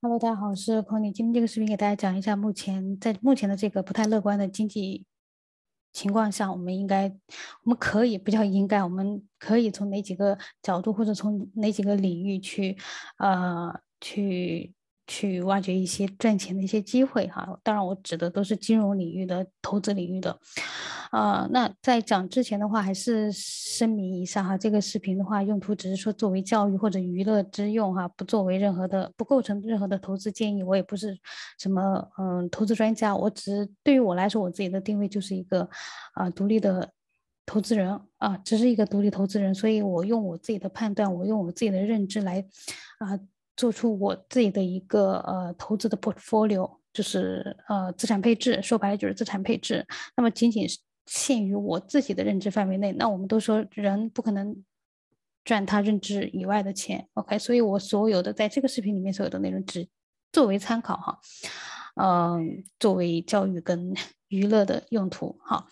Hello，大家好，我是 Conny。今天这个视频给大家讲一下，目前在目前的这个不太乐观的经济情况下，我们应该，我们可以不叫应该，我们可以从哪几个角度或者从哪几个领域去，呃，去。去挖掘一些赚钱的一些机会哈，当然我指的都是金融领域的、投资领域的，啊，那在讲之前的话，还是声明一下哈，这个视频的话用途只是说作为教育或者娱乐之用哈，不作为任何的，不构成任何的投资建议。我也不是什么嗯投资专家，我只对于我来说，我自己的定位就是一个啊独立的投资人啊，只是一个独立投资人，所以我用我自己的判断，我用我自己的认知来啊。做出我自己的一个呃投资的 portfolio，就是呃资产配置，说白了就是资产配置。那么仅仅限于我自己的认知范围内。那我们都说人不可能赚他认知以外的钱，OK？所以我所有的在这个视频里面所有的内容只作为参考哈，嗯，作为教育跟 娱乐的用途哈。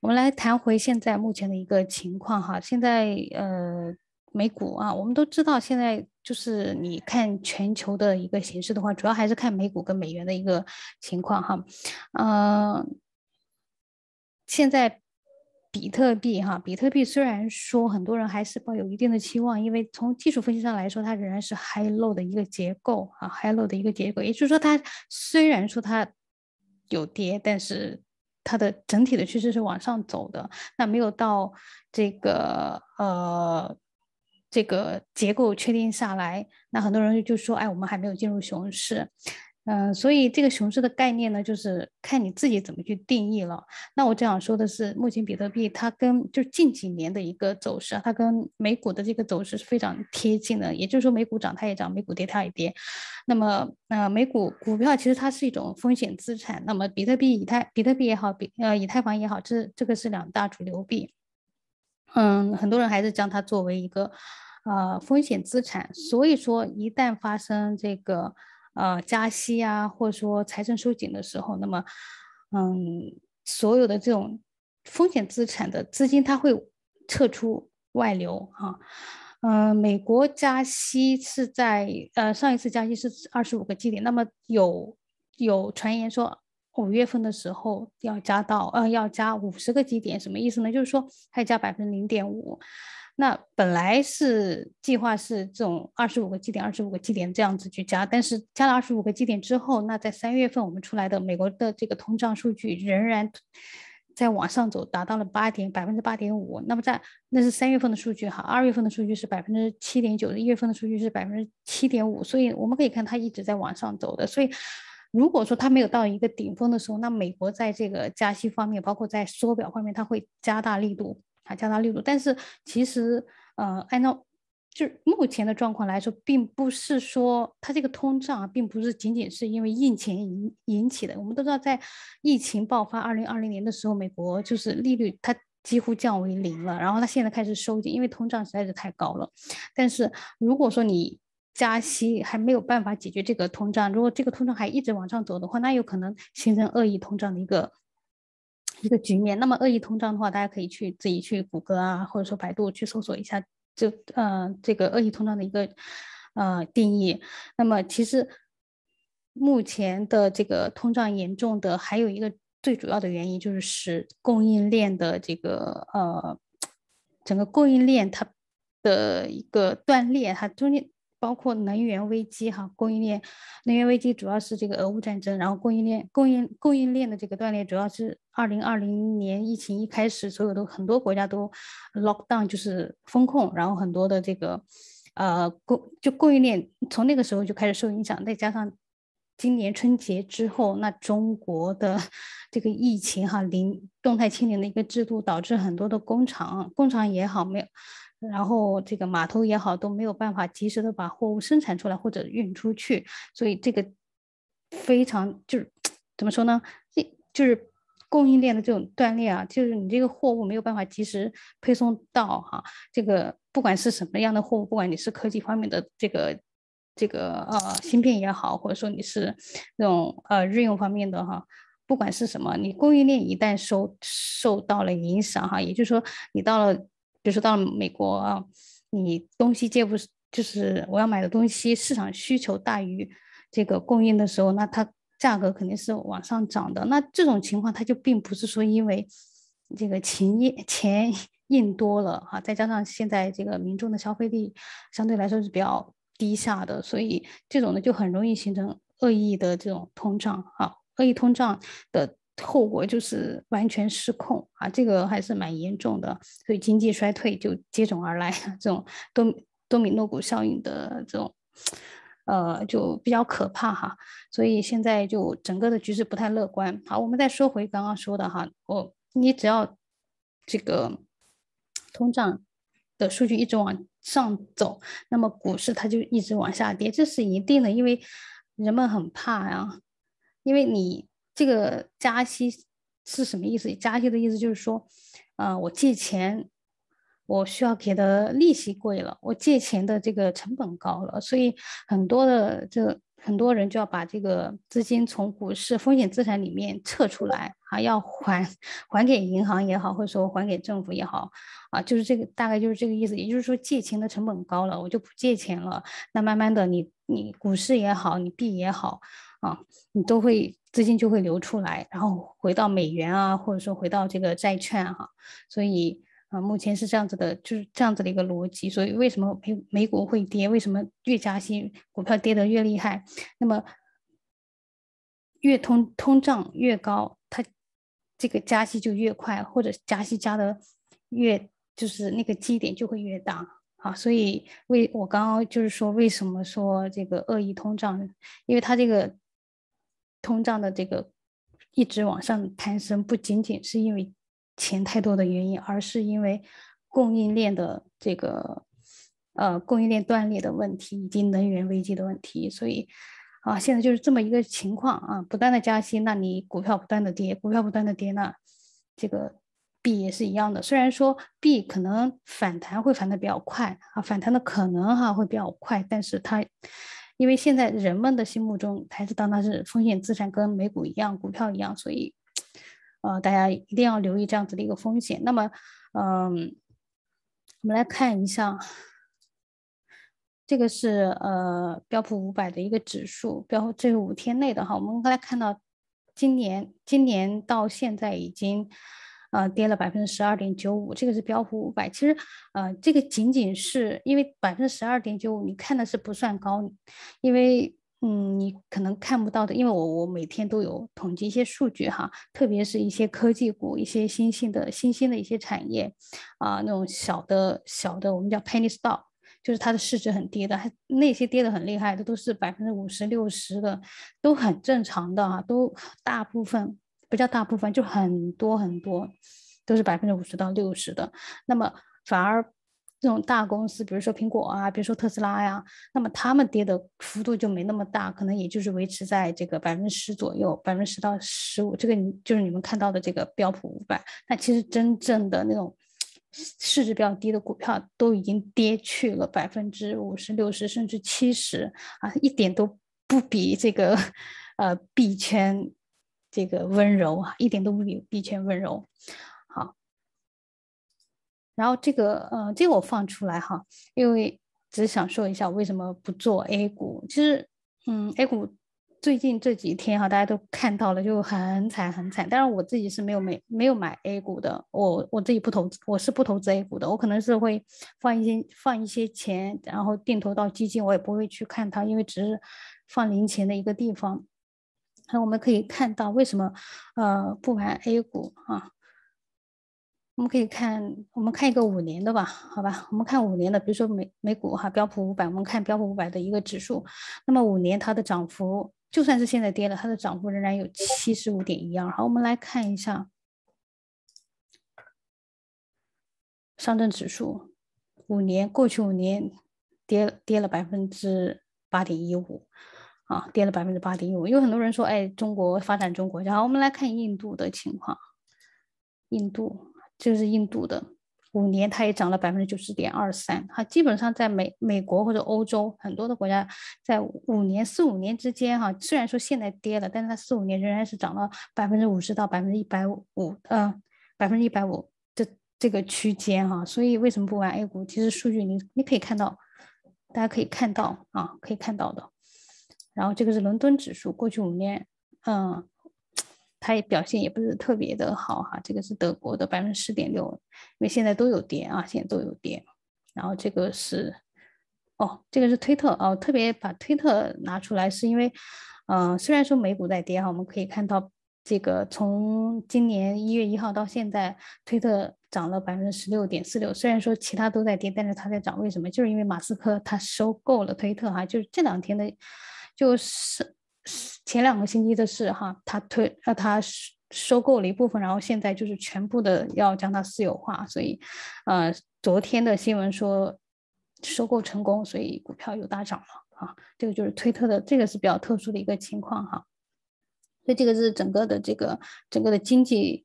我们来谈回现在目前的一个情况哈，现在呃。美股啊，我们都知道，现在就是你看全球的一个形势的话，主要还是看美股跟美元的一个情况哈。嗯，现在比特币哈，比特币虽然说很多人还是抱有一定的期望，因为从技术分析上来说，它仍然是 high low 的一个结构啊，high low 的一个结构，也就是说，它虽然说它有跌，但是它的整体的趋势是往上走的，那没有到这个呃。这个结构确定下来，那很多人就说：“哎，我们还没有进入熊市。”嗯，所以这个熊市的概念呢，就是看你自己怎么去定义了。那我这样说的是，目前比特币它跟就是近几年的一个走势，它跟美股的这个走势是非常贴近的。也就是说，美股涨它也涨，美股跌它也跌。那么，呃，美股股票其实它是一种风险资产。那么，比特币、以太、比特币也好，比呃以太坊也好，这这个是两大主流币。嗯，很多人还是将它作为一个，呃，风险资产。所以说，一旦发生这个，呃，加息啊，或者说财政收紧的时候，那么，嗯，所有的这种风险资产的资金，它会撤出外流啊。嗯，美国加息是在，呃，上一次加息是二十五个基点，那么有有传言说。五月份的时候要加到，呃，要加五十个基点，什么意思呢？就是说还加百分之零点五。那本来是计划是这种二十五个基点，二十五个基点这样子去加，但是加了二十五个基点之后，那在三月份我们出来的美国的这个通胀数据仍然在往上走，达到了八点百分之八点五。那么在那是三月份的数据哈，二月份的数据是百分之七点九，一月份的数据是百分之七点五，所以我们可以看它一直在往上走的，所以。如果说它没有到一个顶峰的时候，那美国在这个加息方面，包括在缩表方面，它会加大力度啊，加大力度。但是其实，呃，按照就是目前的状况来说，并不是说它这个通胀啊，并不是仅仅是因为疫情引引起的。我们都知道，在疫情爆发二零二零年的时候，美国就是利率它几乎降为零了，然后它现在开始收紧，因为通胀实在是太高了。但是如果说你加息还没有办法解决这个通胀，如果这个通胀还一直往上走的话，那有可能形成恶意通胀的一个一个局面。那么恶意通胀的话，大家可以去自己去谷歌啊，或者说百度去搜索一下，就呃这个恶意通胀的一个呃定义。那么其实目前的这个通胀严重的还有一个最主要的原因，就是使供应链的这个呃整个供应链它的一个断裂，它中间。包括能源危机哈，供应链能源危机主要是这个俄乌战争，然后供应链供应供应链的这个断裂主要是二零二零年疫情一开始，所有的很多国家都 lock down 就是封控，然后很多的这个呃供就供应链从那个时候就开始受影响，再加上今年春节之后，那中国的 这个疫情哈零动态清零的一个制度，导致很多的工厂工厂也好没有。然后这个码头也好都没有办法及时的把货物生产出来或者运出去，所以这个非常就是怎么说呢？这就是供应链的这种断裂啊，就是你这个货物没有办法及时配送到哈，这个不管是什么样的货物，不管你是科技方面的这个这个呃芯片也好，或者说你是那种呃日用方面的哈，不管是什么，你供应链一旦受受到了影响哈，也就是说你到了。比如说到了美国啊，你东西借不就是我要买的东西，市场需求大于这个供应的时候，那它价格肯定是往上涨的。那这种情况，它就并不是说因为这个钱印钱印多了哈，再加上现在这个民众的消费力相对来说是比较低下的，所以这种呢就很容易形成恶意的这种通胀啊，恶意通胀的。后果就是完全失控啊，这个还是蛮严重的，所以经济衰退就接踵而来，这种多多米诺骨效应的这种，呃，就比较可怕哈。所以现在就整个的局势不太乐观。好，我们再说回刚刚说的哈，我你只要这个通胀的数据一直往上走，那么股市它就一直往下跌，这是一定的，因为人们很怕呀，因为你。这个加息是什么意思？加息的意思就是说，啊，我借钱，我需要给的利息贵了，我借钱的这个成本高了，所以很多的这很多人就要把这个资金从股市风险资产里面撤出来，啊，要还还给银行也好，或者说还给政府也好，啊，就是这个大概就是这个意思。也就是说，借钱的成本高了，我就不借钱了。那慢慢的，你你股市也好，你币也好，啊，你都会。资金就会流出来，然后回到美元啊，或者说回到这个债券哈，所以啊，目前是这样子的，就是这样子的一个逻辑。所以为什么美美股会跌？为什么越加息股票跌得越厉害？那么越通通胀越高，它这个加息就越快，或者加息加的越就是那个基点就会越大啊。所以为我刚刚就是说，为什么说这个恶意通胀？因为它这个。通胀的这个一直往上攀升，不仅仅是因为钱太多的原因，而是因为供应链的这个呃供应链断裂的问题以及能源危机的问题。所以啊，现在就是这么一个情况啊，不断的加息，那你股票不断的跌，股票不断的跌，那这个币也是一样的。虽然说币可能反弹会反弹比较快啊，反弹的可能哈会比较快，但是它。因为现在人们的心目中还是当它是风险资产，跟美股一样，股票一样，所以，呃，大家一定要留意这样子的一个风险。那么，嗯，我们来看一下，这个是呃标普五百的一个指数，标这个五天内的哈，我们刚才看到，今年今年到现在已经。呃，跌了百分之十二点九五，这个是标普五百。其实，呃，这个仅仅是因为百分之十二点九五，你看的是不算高，因为，嗯，你可能看不到的，因为我我每天都有统计一些数据哈，特别是一些科技股、一些新兴的新兴的一些产业，啊，那种小的小的，我们叫 penny stock，就是它的市值很低的，还那些跌的很厉害的，都是百分之五十六十的，都很正常的啊，都大部分。不叫大部分，就很多很多，都是百分之五十到六十的。那么反而这种大公司，比如说苹果啊，比如说特斯拉呀，那么他们跌的幅度就没那么大，可能也就是维持在这个百分之十左右，百分之十到十五。这个你就是你们看到的这个标普五百。那其实真正的那种市值比较低的股票，都已经跌去了百分之五十六十甚至七十啊，一点都不比这个呃币圈。这个温柔啊，一点都不比币圈温柔。好，然后这个呃，这个我放出来哈，因为只想说一下为什么不做 A 股。其实，嗯，A 股最近这几天哈，大家都看到了，就很惨很惨。当然，我自己是没有没没有买 A 股的，我我自己不投资，我是不投资 A 股的。我可能是会放一些放一些钱，然后定投到基金，我也不会去看它，因为只是放零钱的一个地方。那我们可以看到，为什么呃不玩 A 股啊？我们可以看，我们看一个五年的吧，好吧？我们看五年的，比如说美美股哈，标普五百，我们看标普五百的一个指数，那么五年它的涨幅，就算是现在跌了，它的涨幅仍然有七十五点一二。好，我们来看一下上证指数，五年过去五年跌跌了百分之八点一五。啊，跌了百分之八点五。有很多人说，哎，中国发展中国家，我们来看印度的情况。印度，这是印度的五年，它也涨了百分之九十点二三。哈，基本上在美美国或者欧洲很多的国家，在五年四五年之间，哈，虽然说现在跌了，但是它四五年仍然是涨了百分之五十到百分之一百五，呃，百分之一百五这这个区间，哈。所以为什么不玩 A 股？其实数据你你可以看到，大家可以看到啊，可以看到的。然后这个是伦敦指数，过去五年，嗯，它也表现也不是特别的好哈。这个是德国的百分之十点六，因为现在都有跌啊，现在都有跌。然后这个是，哦，这个是推特哦，特别把推特拿出来，是因为，嗯，虽然说美股在跌哈，我们可以看到这个从今年一月一号到现在，推特涨了百分之十六点四六。虽然说其他都在跌，但是它在涨，为什么？就是因为马斯克他收购了推特哈，就是这两天的。就是前两个星期的事哈，他推呃他收购了一部分，然后现在就是全部的要将它私有化，所以呃昨天的新闻说收购成功，所以股票又大涨了啊。这个就是推特的这个是比较特殊的一个情况哈。所以这个是整个的这个整个的经济，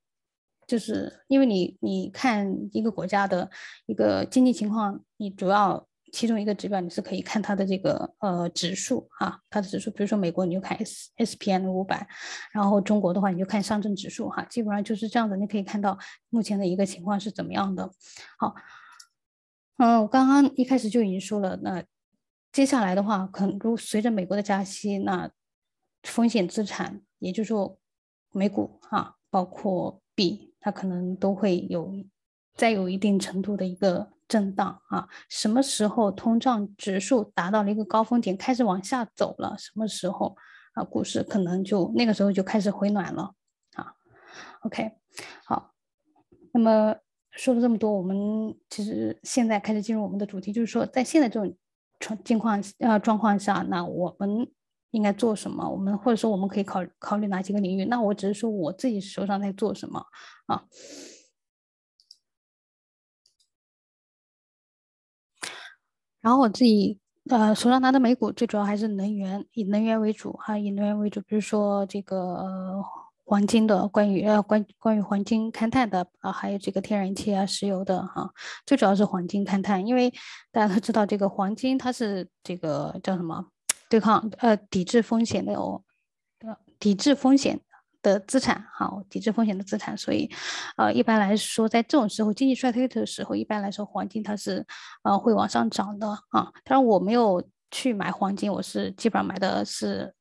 就是因为你你看一个国家的一个经济情况，你主要。其中一个指标你是可以看它的这个呃指数啊，它的指数，比如说美国你就看 S S P N 五百，然后中国的话你就看上证指数哈，基本上就是这样子，你可以看到目前的一个情况是怎么样的。好，嗯，我刚刚一开始就已经说了，那接下来的话，可能如随着美国的加息，那风险资产，也就是说美股啊，包括币，它可能都会有再有一定程度的一个。震荡啊，什么时候通胀指数达到了一个高峰点，开始往下走了？什么时候啊，股市可能就那个时候就开始回暖了啊。OK，好，那么说了这么多，我们其实现在开始进入我们的主题，就是说在现在这种状情况呃状况下，那我们应该做什么？我们或者说我们可以考考虑哪几个领域？那我只是说我自己手上在做什么啊。然后我自己呃手上拿的美股最主要还是能源，以能源为主哈，以能源为主，比如说这个黄金的，关于呃关关于黄金勘探的啊，还有这个天然气啊、石油的哈，最主要是黄金勘探，因为大家都知道这个黄金它是这个叫什么对抗呃抵制风险的哦，抵制风险。的资产，好，抵制风险的资产，所以，呃，一般来说，在这种时候，经济衰退的时候，一般来说，黄金它是，呃，会往上涨的啊。当然，我没有去买黄金，我是基本上买的是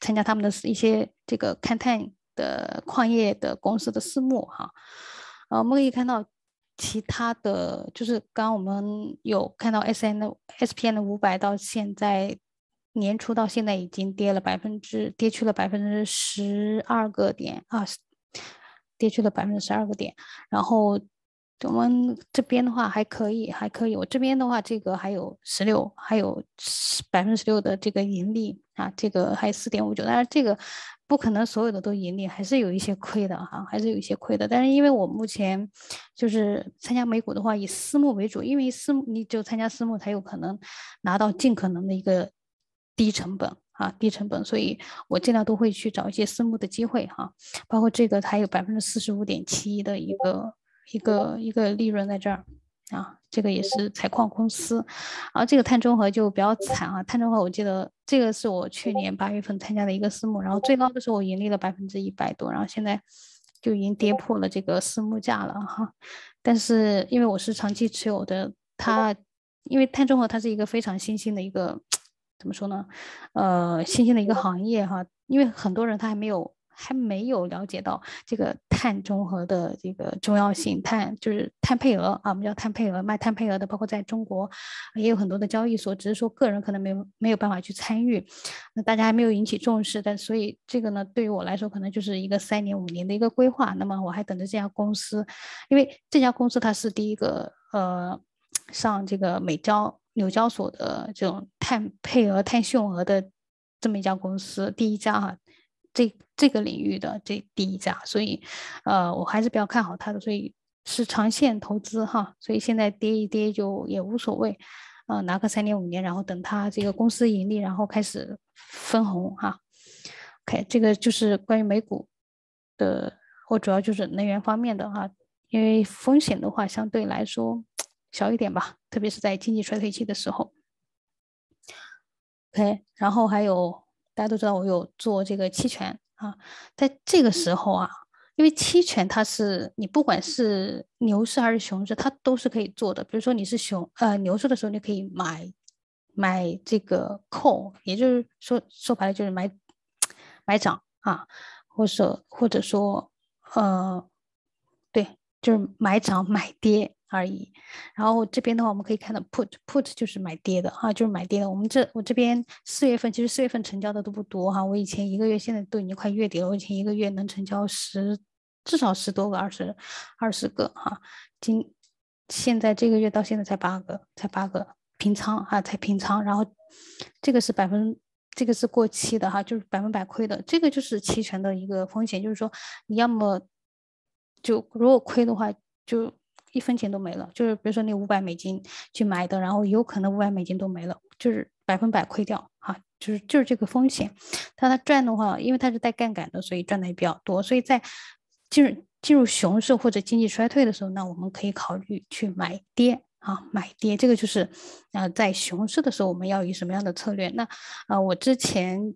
参加他们的一些这个勘探的矿业的公司的私募哈。呃，我们可以看到其他的就是刚刚我们有看到 S N S P N 的五百到现在。年初到现在已经跌了百分之，跌去了百分之十二个点啊，跌去了百分之十二个点。然后我们这边的话还可以，还可以。我这边的话，这个还有十六，还有百分之十六的这个盈利啊，这个还有四点五九。但是这个不可能所有的都盈利，还是有一些亏的哈，还是有一些亏的。但是因为我目前就是参加美股的话，以私募为主，因为私募你就参加私募才有可能拿到尽可能的一个。低成本啊，低成本，所以我尽量都会去找一些私募的机会哈，包括这个它有百分之四十五点七的一个一个一个利润在这儿啊，这个也是采矿公司，啊，这个碳中和就比较惨啊，碳中和我记得这个是我去年八月份参加的一个私募，然后最高的时候我盈利了百分之一百多，然后现在就已经跌破了这个私募价了哈，但是因为我是长期持有的，它因为碳中和它是一个非常新兴的一个。怎么说呢？呃，新兴的一个行业哈，因为很多人他还没有还没有了解到这个碳中和的这个重要性，碳就是碳配额啊，我们叫碳配额，卖碳配额的，包括在中国也有很多的交易所，只是说个人可能没有没有办法去参与，那大家还没有引起重视，但所以这个呢，对于我来说可能就是一个三年五年的一个规划，那么我还等着这家公司，因为这家公司它是第一个呃上这个美交。纽交所的这种碳配额、碳信用额的这么一家公司，第一家哈，这这个领域的这第一家，所以呃，我还是比较看好它的，所以是长线投资哈，所以现在跌一跌就也无所谓，呃，拿个三年五年，然后等它这个公司盈利，然后开始分红哈。OK，这个就是关于美股的，或主要就是能源方面的哈，因为风险的话相对来说。小一点吧，特别是在经济衰退期的时候。OK，然后还有大家都知道我有做这个期权啊，在这个时候啊，因为期权它是你不管是牛市还是熊市，它都是可以做的。比如说你是熊呃牛市的时候，你可以买买这个 call，也就是说说白了就是买买涨啊，或者或者说呃，对，就是买涨买跌而已。然后这边的话，我们可以看到 put，put 就是买跌的哈，就是买跌的。我们这我这边四月份其实四月份成交的都不多哈，我以前一个月现在都已经快月底了，我以前一个月能成交十至少十多个、二十二十个哈。今现在这个月到现在才八个，才八个平仓啊，才平仓。然后这个是百分，这个是过期的哈，就是百分百亏的。这个就是期权的一个风险，就是说你要么就如果亏的话，就一分钱都没了。就是比如说你五百美金去买的，然后有可能五百美金都没了，就是百分百亏掉哈，就是就是这个风险。但它赚的话，因为它是带杠杆的，所以赚的也比较多。所以在进入进入熊市或者经济衰退的时候，那我们可以考虑去买跌啊，买跌。这个就是，呃，在熊市的时候我们要以什么样的策略？那，呃，我之前，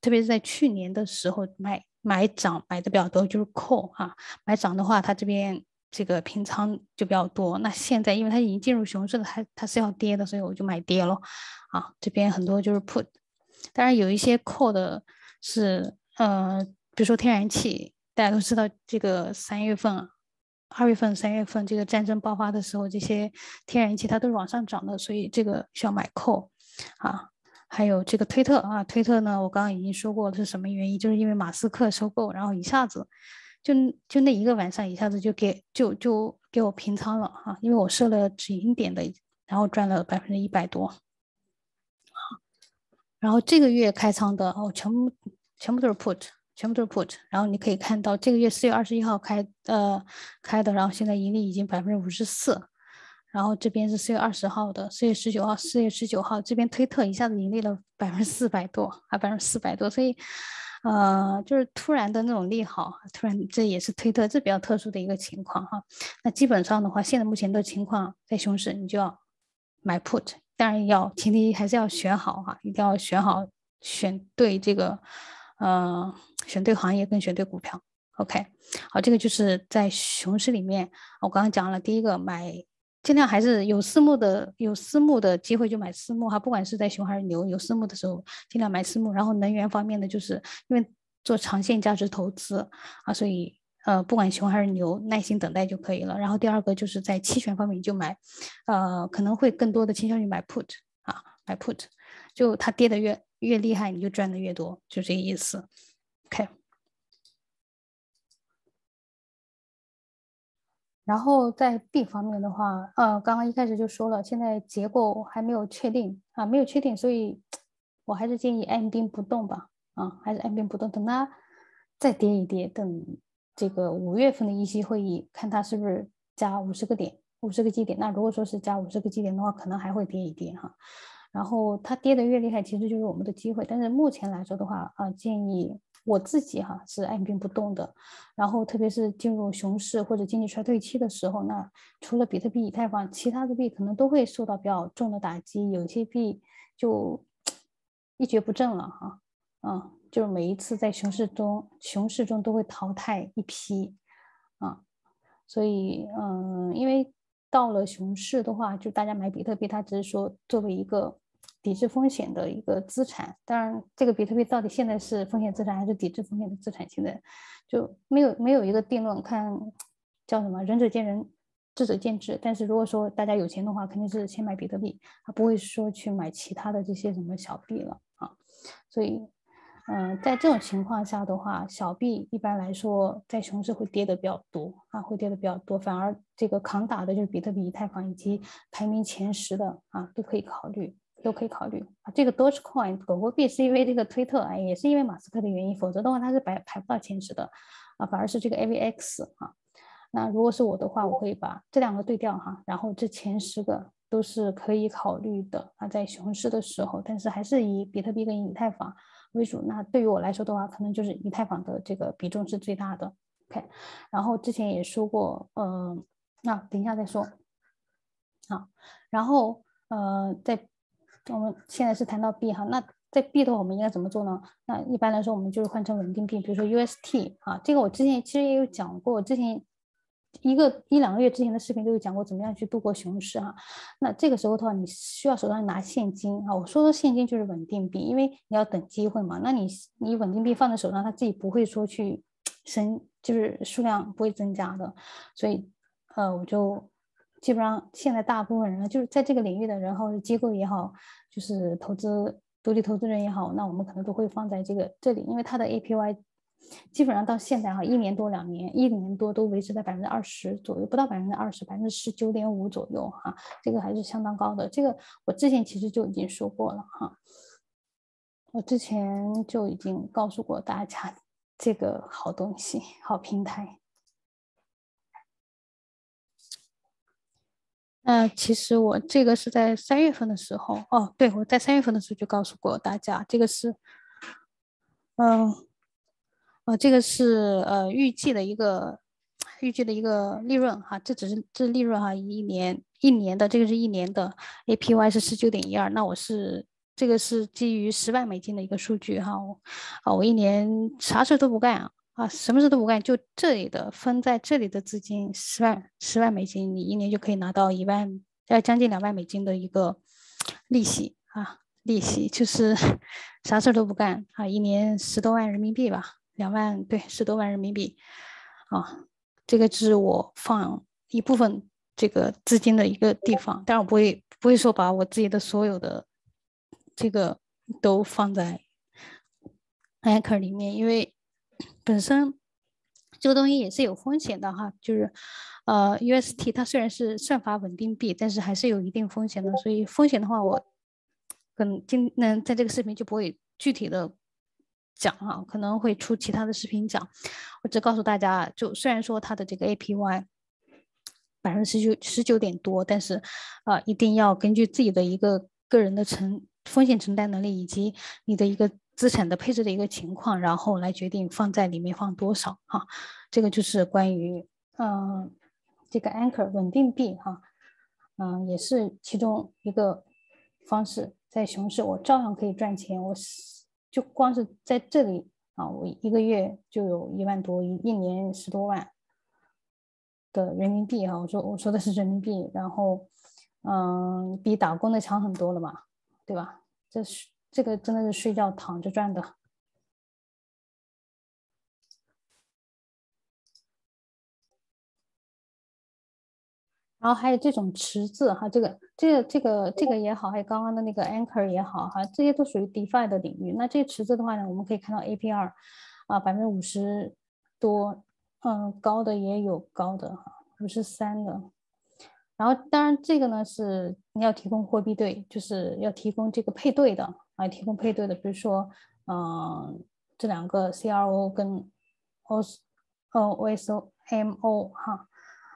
特别是在去年的时候买买涨买的比较多，就是 call 啊，买涨的话，它这边这个平仓就比较多。那现在因为它已经进入熊市了，它它是要跌的，所以我就买跌了啊。这边很多就是 put，当然有一些 call 的是，呃，比如说天然气。大家都知道，这个三月份、二月份、三月份这个战争爆发的时候，这些天然气它都是往上涨的，所以这个需要买 call 啊。还有这个推特啊，推特呢，我刚刚已经说过是什么原因，就是因为马斯克收购，然后一下子就就那一个晚上，一下子就给就就给我平仓了啊，因为我设了止盈点的，然后赚了百分之一百多。然后这个月开仓的哦，全部全部都是 put。全部都是 put，然后你可以看到这个月四月二十一号开呃开的，然后现在盈利已经百分之五十四，然后这边是四月二十号的，四月十九号，四月十九号这边推特一下子盈利了百分之四百多，啊百分之四百多，所以呃就是突然的那种利好，突然这也是推特，这比较特殊的一个情况哈。那基本上的话，现在目前的情况在熊市，你就要买 put，当然要前提还是要选好哈，一定要选好选对这个。呃，选对行业跟选对股票，OK，好，这个就是在熊市里面，我刚刚讲了，第一个买，尽量还是有私募的，有私募的机会就买私募哈，不管是在熊还是牛，有私募的时候尽量买私募。然后能源方面的，就是因为做长线价值投资啊，所以呃，不管熊还是牛，耐心等待就可以了。然后第二个就是在期权方面就买，呃，可能会更多的倾向于买 put 啊，买 put，就它跌的越。越厉害，你就赚的越多，就这个意思。OK。然后在 B 方面的话，呃，刚刚一开始就说了，现在结构还没有确定啊，没有确定，所以 我还是建议按兵不动吧，啊，还是按兵不动，等它再跌一跌，等这个五月份的议息会议，看它是不是加五十个点，五十个基点。那如果说是加五十个基点的话，可能还会跌一跌哈。然后它跌的越厉害，其实就是我们的机会。但是目前来说的话，啊，建议我自己哈是按兵不动的。然后特别是进入熊市或者经济衰退期的时候，那除了比特币、以太坊，其他的币可能都会受到比较重的打击，有些币就 一蹶不振了哈。嗯，就是每一次在熊市中，熊市中都会淘汰一批啊。所以，嗯，因为。到了熊市的话，就大家买比特币，它只是说作为一个抵制风险的一个资产。当然，这个比特币到底现在是风险资产还是抵制风险的资产，现在就没有没有一个定论。看叫什么，仁者见仁，智者见智。但是如果说大家有钱的话，肯定是先买比特币，他不会说去买其他的这些什么小币了啊。所以。嗯，在这种情况下的话，小币一般来说在熊市会跌的比较多啊，会跌的比较多。反而这个扛打的就是比特币、以太坊以及排名前十的啊，都可以考虑，都可以考虑啊。这个 Dogecoin 狗狗币是因为这个推特啊，也是因为马斯克的原因，否则的话它是排排不到前十的啊。反而是这个 AVX 啊，那如果是我的话，我会把这两个对调哈，然后这前十个都是可以考虑的啊，在熊市的时候，但是还是以比特币跟以太坊。为主，那对于我来说的话，可能就是以太坊的这个比重是最大的。OK，然后之前也说过，呃，那等一下再说。好，然后呃，在我们现在是谈到币哈，那在币的话，我们应该怎么做呢？那一般来说，我们就是换成稳定币，比如说 UST 啊，这个我之前其实也有讲过，之前一个一两个月之前的视频都有讲过怎么样去度过熊市哈。那这个时候的话，你需要手上拿现金啊。我说的现金就是稳定币，因为你要等机会嘛。那你你稳定币放在手上，它自己不会说去升，就是数量不会增加的。所以呃，我就基本上现在大部分人就是在这个领域的人，或者机构也好，就是投资独立投资人也好，那我们可能都会放在这个这里，因为它的 APY。基本上到现在哈，一年多两年，一年多都维持在百分之二十左右，不到百分之二十，百分之十九点五左右哈，这个还是相当高的。这个我之前其实就已经说过了哈，我之前就已经告诉过大家这个好东西、好平台。那其实我这个是在三月份的时候哦，对我在三月份的时候就告诉过大家，这个是，嗯。呃，这个是呃预计的一个预计的一个利润哈，这只是这利润哈，一年一年的这个是一年的 APY 是十九点一二，那我是这个是基于十万美金的一个数据哈，啊我一年啥事都不干啊啊什么事都不干，就这里的分在这里的资金十万十万美金，你一年就可以拿到一万呃将近两万美金的一个利息啊利息就是 啥事都不干啊，一年十多万人民币吧。两万对十多万人民币，啊，这个是我放一部分这个资金的一个地方，但我不会不会说把我自己的所有的这个都放在 Anchor 里面，因为本身这个东西也是有风险的哈，就是呃 UST 它虽然是算法稳定币，但是还是有一定风险的，所以风险的话，我可能今那在这个视频就不会具体的。讲哈，可能会出其他的视频讲。我只告诉大家，就虽然说它的这个 APY 百分之十九十九点多，但是啊，一定要根据自己的一个个人的承风险承担能力以及你的一个资产的配置的一个情况，然后来决定放在里面放多少哈。这个就是关于嗯这个 Anchor 稳定币哈，嗯也是其中一个方式，在熊市我照样可以赚钱，我是。就光是在这里啊，我一个月就有一万多，一一年十多万的人民币哈。我说我说的是人民币，然后嗯，比打工的强很多了嘛，对吧？这是这个真的是睡觉躺着赚的。然后还有这种池子哈，这个、这个、这个、这个也好，还有刚刚的那个 anchor 也好哈，这些都属于 DeFi 的领域。那这些池子的话呢，我们可以看到 APR 啊，百分之五十多，嗯，高的也有高的哈，五十三的。然后当然这个呢是你要提供货币对，就是要提供这个配对的啊，提供配对的，比如说嗯，这两个 CRO 跟 OS OSMO 哈。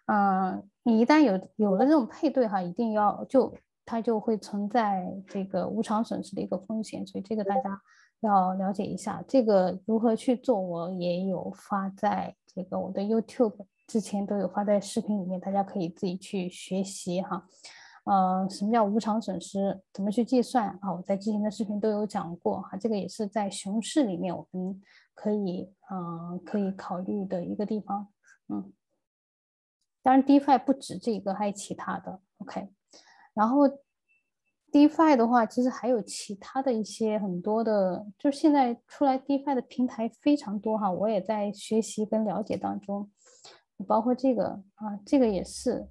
嗯，你一旦有有了这种配对哈，一定要就它就会存在这个无偿损失的一个风险，所以这个大家要了解一下。这个如何去做，我也有发在这个我的 YouTube 之前都有发在视频里面，大家可以自己去学习哈。呃，什么叫无偿损失？怎么去计算啊？我在之前的视频都有讲过哈。这个也是在熊市里面我们可以嗯可以考虑的一个地方，嗯。当然，DeFi 不止这个，还有其他的。OK，然后 DeFi 的话，其实还有其他的一些很多的，就是现在出来 DeFi 的平台非常多哈，我也在学习跟了解当中。包括这个啊，这个也是，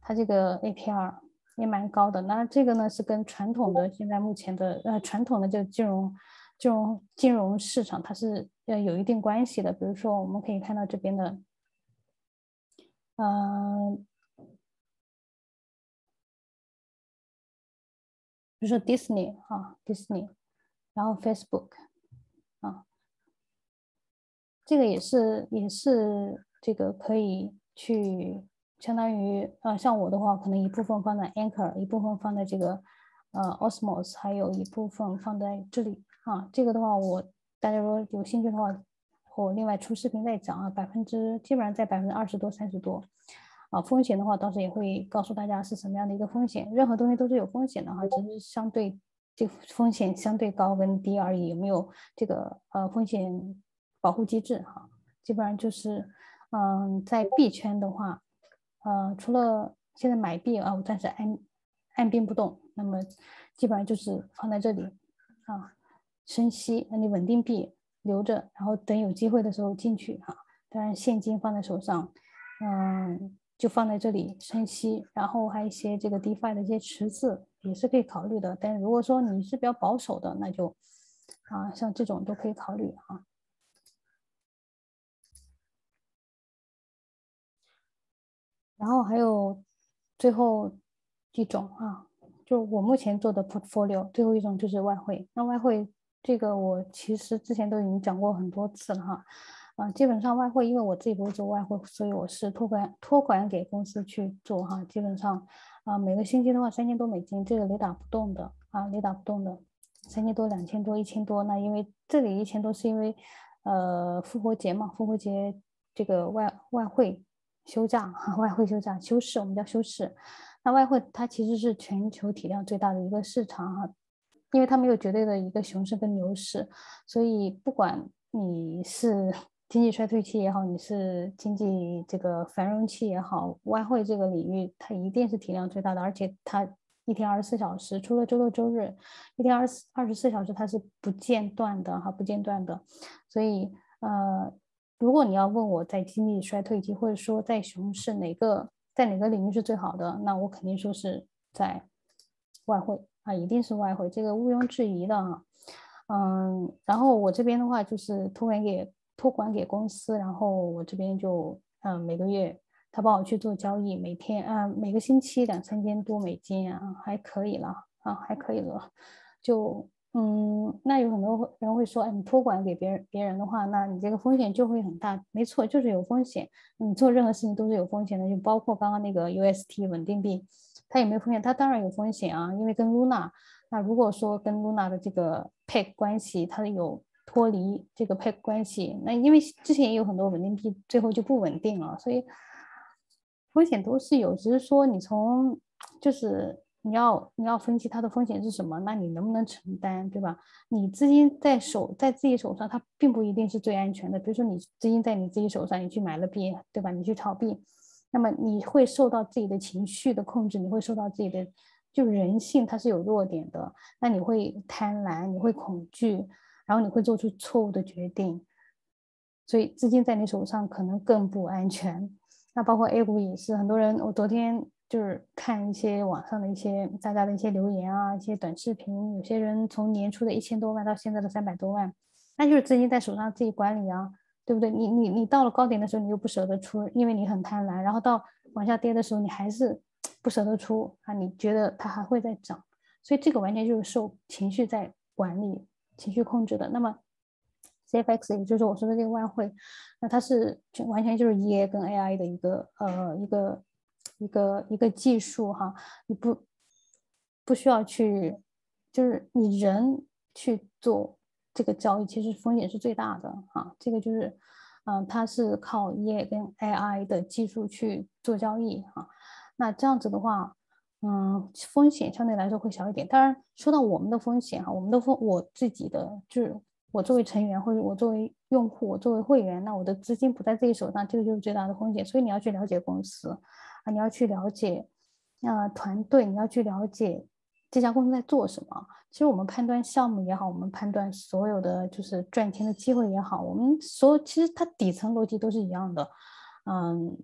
它这个 APR 也蛮高的。那这个呢，是跟传统的现在目前的呃传统的这个金融金融金融市场，它是要有一定关系的。比如说，我们可以看到这边的。嗯，比如说 Disney 哈，Disney，然后 Facebook 啊，这个也是也是这个可以去相当于啊，像我的话，可能一部分放在 Anchor，一部分放在这个呃 Osmos，还有一部分放在这里啊。这个的话，我大家如果有兴趣的话。我另外出视频再讲啊，百分之基本上在百分之二十多、三十多，啊，风险的话到时也会告诉大家是什么样的一个风险。任何东西都是有风险的哈，只是相对这风险相对高跟低而已，有没有这个呃风险保护机制哈？基本上就是，嗯，在币圈的话，呃，除了现在买币啊，我暂时按按兵不动，那么基本上就是放在这里啊，升息，那你稳定币留着，然后等有机会的时候进去哈。当然现金放在手上，嗯，就放在这里升息，然后还有一些这个 DeFi 的一些池子也是可以考虑的。但是如果说你是比较保守的，那就啊，像这种都可以考虑啊。然后还有最后一种啊，就我目前做的 portfolio，最后一种就是外汇。那外汇这个我其实之前都已经讲过很多次了哈，啊，基本上外汇因为我自己不是做外汇，所以我是托管托管给公司去做哈。基本上啊，每个星期的话三千多美金，这个雷打不动的啊，雷打不动的，三千多、两千多、一千多。那因为这里一千多是因为呃复活节嘛，复活节这个外外汇。休假哈，外汇休假休市，我们叫休市。那外汇它其实是全球体量最大的一个市场哈，因为它没有绝对的一个熊市跟牛市，所以不管你是 经济衰退期也好，你是经济这个繁荣期也好，外汇这个领域它一定是体量最大的，而且它一天二十四小时，除了周六周日，一天二十二十四小时它是不间断的哈，不间断的，所以呃。如果你要问我在经济衰退期，或者说在熊市哪个在哪个领域是最好的，那我肯定说是在外汇啊，一定是外汇，这个毋庸置疑的啊。嗯，然后我这边的话就是托管给托管给公司，然后我这边就嗯每个月他帮我去做交易，每天啊每个星期两三千多美金啊，还可以了啊，还可以了，就。嗯，那有很多人会说，哎，你托管给别人别人的话，那你这个风险就会很大。没错，就是有风险。你做任何事情都是有风险的，就包括刚刚那个 UST 稳定币，它有没有风险？它当然有风险啊，因为跟 Luna，那如果说跟 Luna 的这个 peg 关系，它有脱离这个 peg 关系，那因为之前也有很多稳定币最后就不稳定了，所以风险都是有，只是说你从就是。你要你要分析它的风险是什么，那你能不能承担，对吧？你资金在手在自己手上，它并不一定是最安全的。比如说你资金在你自己手上，你去买了币，对吧？你去炒币，那么你会受到自己的情绪的控制，你会受到自己的就人性它是有弱点的，那你会贪婪，你会恐惧，然后你会做出错误的决定，所以资金在你手上可能更不安全。那包括 A 股也是，很多人我昨天。就是看一些网上的一些大家的一些留言啊，一些短视频，有些人从年初的一千多万到现在的三百多万，那就是资金在手上自己管理啊，对不对？你你你到了高点的时候，你又不舍得出，因为你很贪婪，然后到往下跌的时候，你还是不舍得出啊，你觉得它还会再涨，所以这个完全就是受情绪在管理、情绪控制的。那么 CFX 也就是我说的这个外汇，那它是就完全就是 EA 跟 AI 的一个呃一个。一个一个技术哈，你不不需要去，就是你人去做这个交易，其实风险是最大的啊。这个就是，嗯，它是靠 E 跟 AI 的技术去做交易哈。那这样子的话，嗯，风险相对来说会小一点。当然，说到我们的风险哈，我们的风，我自己的就是我作为成员或者我作为用户，我作为会员，那我的资金不在自己手上，这个就是最大的风险。所以你要去了解公司。你要去了解，啊，团队，你要去了解这家公司在做什么。其实我们判断项目也好，我们判断所有的就是赚钱的机会也好，我们所有其实它底层逻辑都是一样的。嗯，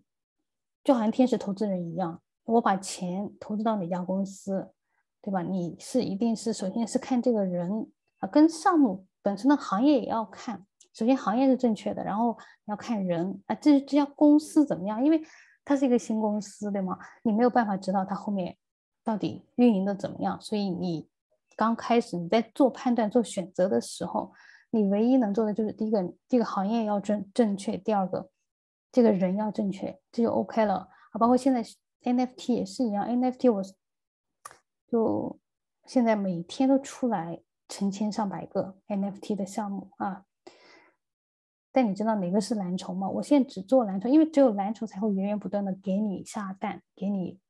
就好像天使投资人一样，我把钱投资到哪家公司，对吧？你是一定是首先是看这个人啊，跟项目本身的行业也要看。首先行业是正确的，然后要看人啊，这这家公司怎么样？因为它是一个新公司，对吗？你没有办法知道它后面到底运营的怎么样，所以你刚开始你在做判断、做选择的时候，你唯一能做的就是第一个，这个行业要正正确；第二个，这个人要正确，这就 OK 了啊。包括现在 NFT 也是一样，NFT 我就现在每天都出来成千上百个 NFT 的项目啊。但你知道哪个是蓝筹吗？我现在只做蓝筹，因为只有蓝筹才会源源不断的给你下蛋，给你，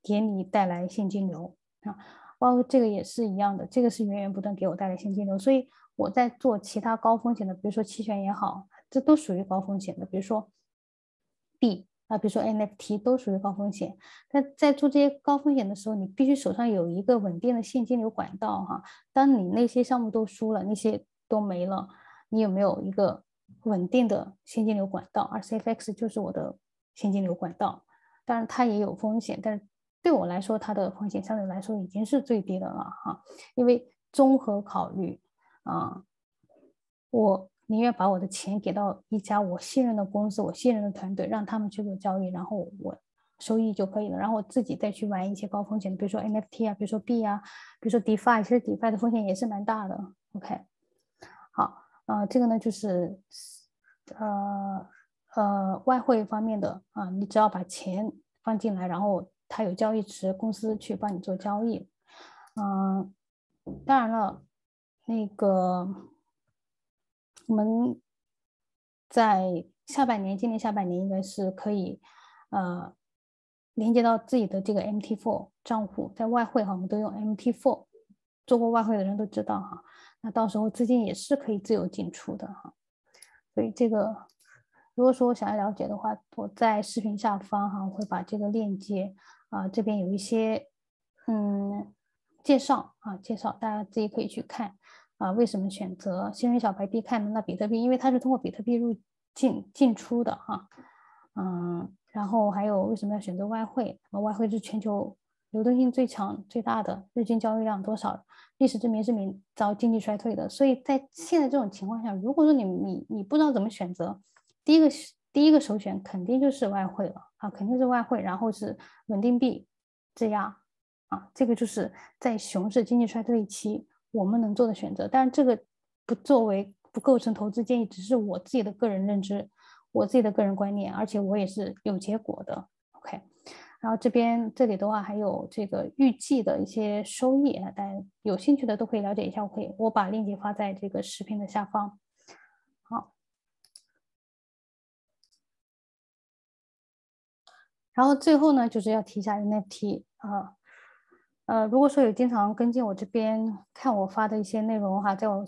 给你带来现金流啊。包括这个也是一样的，这个是源源不断给我带来现金流。所以我在做其他高风险的，比如说期权也好，这都属于高风险的。比如说币啊，比如说 NFT 都属于高风险。但在做这些高风险的时候，你必须手上有一个稳定的现金流管道哈。当你那些项目都输了，那些都没了，你有没有一个稳定的现金流管道而 CFX 就是我的现金流管道。当然它也有风险，但是对我来说，它的风险相对来说已经是最低的了哈。因为综合考虑啊，我。宁愿把我的钱给到一家我信任的公司，我信任的团队，让他们去做交易，然后我收益就可以了。然后我自己再去玩一些高风险的，比如说 NFT 啊，比如说币啊，比如说 DeFi，其实 DeFi 的风险也是蛮大的。OK，啊，这个呢就是呃呃外汇方面的啊，你只要把钱放进来，然后它有交易池，公司去帮你做交易。嗯，当然了，那个。我们在下半年，今年下半年应该是可以，呃，连接到自己的这个 MT4 账户，在外汇哈，我们都用 MT4，做过外汇的人都知道哈。那到时候资金也是可以自由进出的哈。所以这个，如果说我想要了解的话，我在视频下方哈我会把这个链接啊，这边有一些嗯介绍啊，介绍大家自己可以去看。啊，为什么选择新人小白币看的那比特币？因为它是通过比特币入进进出的哈，嗯，然后还有为什么要选择外汇？那外汇是全球流动性最强、最大的，日均交易量多少？历史证明是明遭经济衰退的。所以在现在这种情况下，如果说你你你不知道怎么选择，第一个第一个首选肯定就是外汇了啊，肯定是外汇，然后是稳定币质押啊，这个就是在熊市经济衰退期。我们能做的选择，但是这个不作为不构成投资建议，只是我自己的个人认知，我自己的个人观念，而且我也是有结果的。OK，然后这边这里的话还有这个预计的一些收益啊，大家有兴趣的都可以了解一下。我可以我把链接发在这个视频的下方。好，然后最后呢，就是要提一下 NFT 啊。呃，如果说有经常跟进我这边看我发的一些内容哈，在我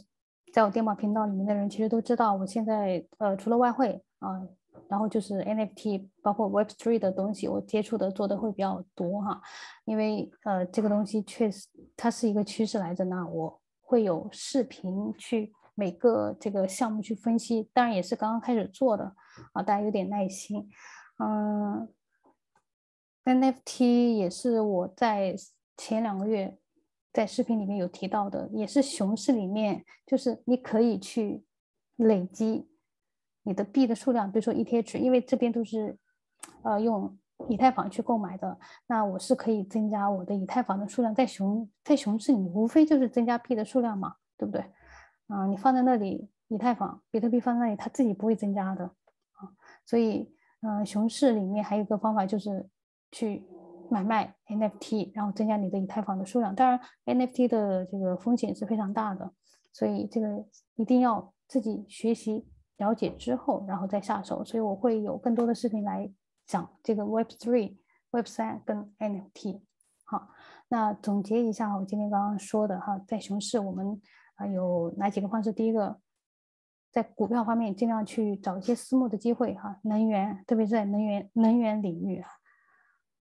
在我电报频道里面的人，其实都知道我现在呃除了外汇啊，然后就是 NFT，包括 Web3 的东西，我接触的做的会比较多哈。因为呃这个东西确实它是一个趋势来着呢，我会有视频去每个这个项目去分析，当然也是刚刚开始做的啊，大家有点耐心。嗯，NFT 也是我在。前两个月在视频里面有提到的，也是熊市里面，就是你可以去累积你的币的数量，比如说 ETH，因为这边都是呃用以太坊去购买的，那我是可以增加我的以太坊的数量。在熊在熊市，你无非就是增加币的数量嘛，对不对？啊，你放在那里，以太坊、比特币放在那里，它自己不会增加的啊。所以，嗯，熊市里面还有一个方法就是去。买卖 NFT，然后增加你的以太坊的数量。当然，NFT 的这个风险是非常大的，所以这个一定要自己学习了解之后，然后再下手。所以我会有更多的视频来讲这个 Web Three、Web 三跟 NFT。好，那总结一下我今天刚刚说的哈，在熊市我们啊有哪几个方式？第一个，在股票方面尽量去找一些私募的机会哈，能源，特别是在能源能源领域哈。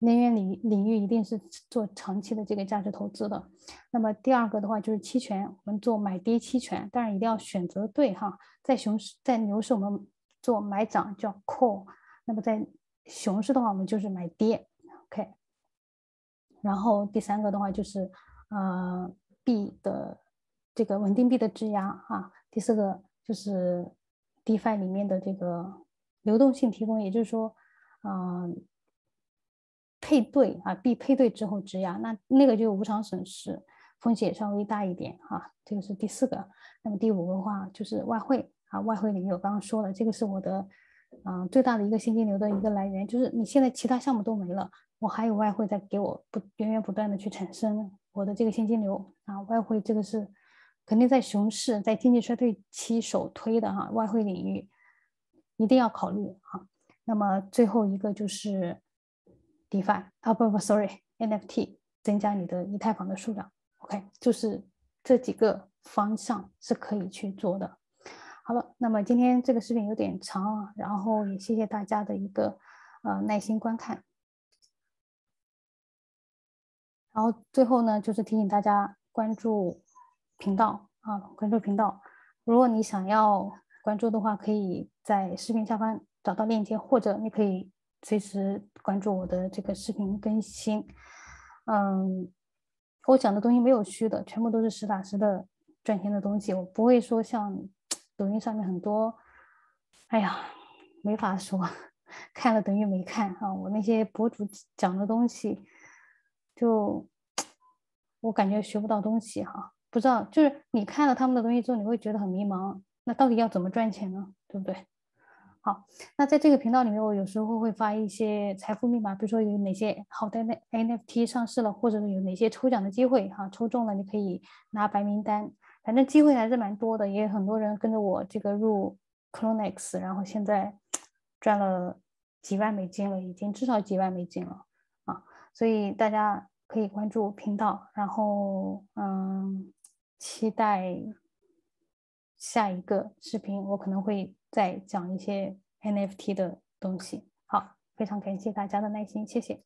能源领领域一定是做长期的这个价值投资的。那么第二个的话就是期权，我们做买跌期权，当然一定要选择对哈。在熊市、在牛市我们做买涨叫 call，那么在熊市的话我们就是买跌，OK。然后第三个的话就是呃币的这个稳定币的质押啊。第四个就是 DeFi 里面的这个流动性提供，也就是说，嗯。配对啊，币配对之后质押，那那个就无偿损失，风险稍微大一点哈。这个是第四个。那么第五个话就是外汇啊，外汇领域我刚刚说了，这个是我的嗯最大的一个现金流的一个来源。就是你现在其他项目都没了，我还有外汇在给我不源源不断的去产生我的这个现金流啊。外汇这个是肯定在熊市、在经济衰退期首推的哈，外汇领域一定要考虑哈。那么最后一个就是。DeFi 啊不不，sorry，NFT 增加你的以太坊的数量，OK，就是这几个方向是可以去做的。好了，那么今天这个视频有点长啊，然后也谢谢大家的一个呃耐心观看。然后最后呢，就是提醒大家关注频道啊，关注频道。如果你想要关注的话，可以在视频下方找到链接，或者你可以随时关注我的这个视频更新。嗯，我讲的东西没有虚的，全部都是实打实的赚钱的东西。我不会说像抖音上面很多，哎呀，没法说，看了等于没看啊。我那些博主讲的东西。就我感觉学不到东西哈，不知道就是你看了他们的东西之后，你会觉得很迷茫。那到底要怎么赚钱呢？对不对？好，那在这个频道里面，我有时候会发一些财富密码，比如说有哪些好的 NFT 上市了，或者有哪些抽奖的机会哈，抽中了你可以拿白名单。反正机会还是蛮多的，也有很多人跟着我这个入 Clonex，然后现在赚了几万美金了，已经至少几万美金了啊。所以大家可以关注频道，然后嗯，期待下一个视频，我可能会再讲一些 NFT 的东西。好，非常感谢大家的耐心，谢谢。